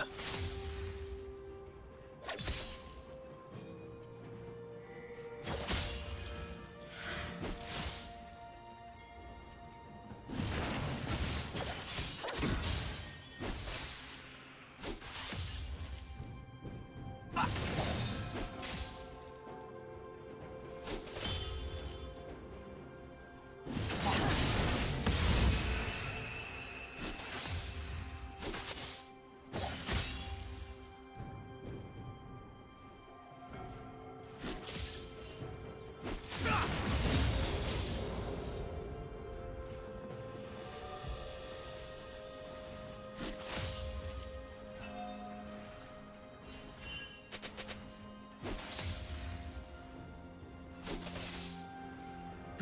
интересно.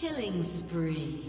Killing spree.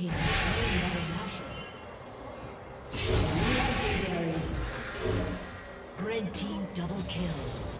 team Red team double kills.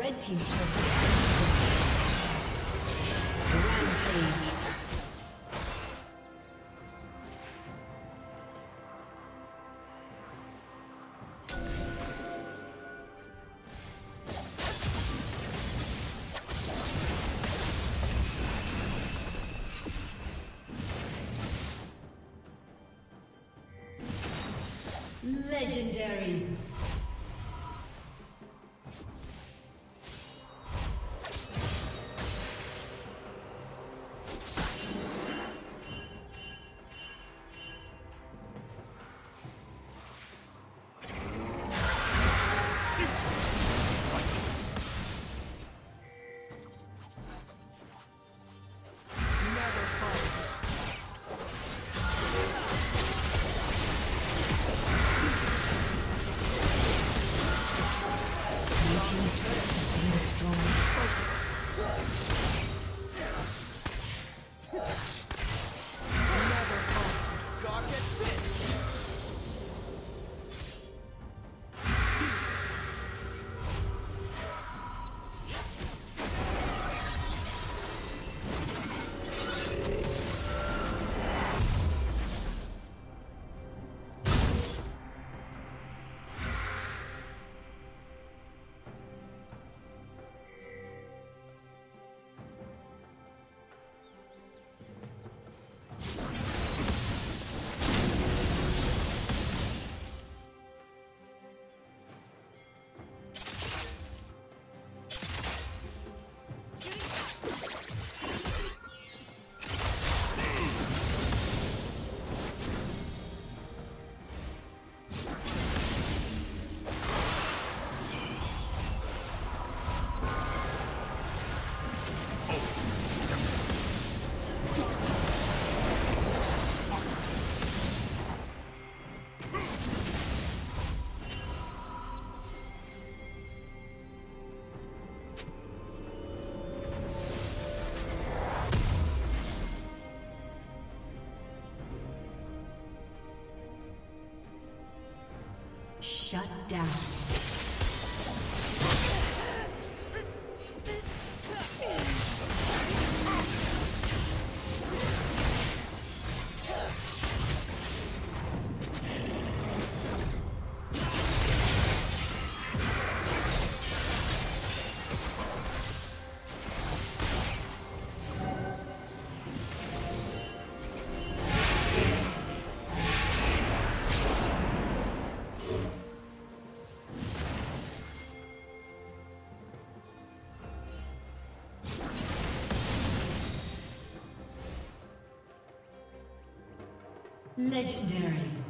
Red Team's. Legendary. Shut down. Legendary.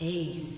Aced.